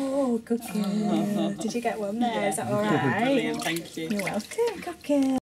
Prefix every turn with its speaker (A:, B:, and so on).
A: Oh, good girl. Did you get one there? Is that all right?
B: Brilliant, thank you.
A: You're welcome. Good girl.